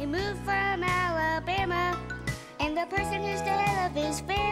He moved from Alabama. And the person who's the head of his family